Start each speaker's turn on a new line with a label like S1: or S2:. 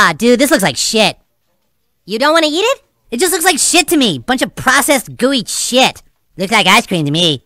S1: Ah, dude, this looks like shit. You don't want to eat it? It just looks like shit to me. Bunch of processed, gooey shit. Looks like ice cream to me.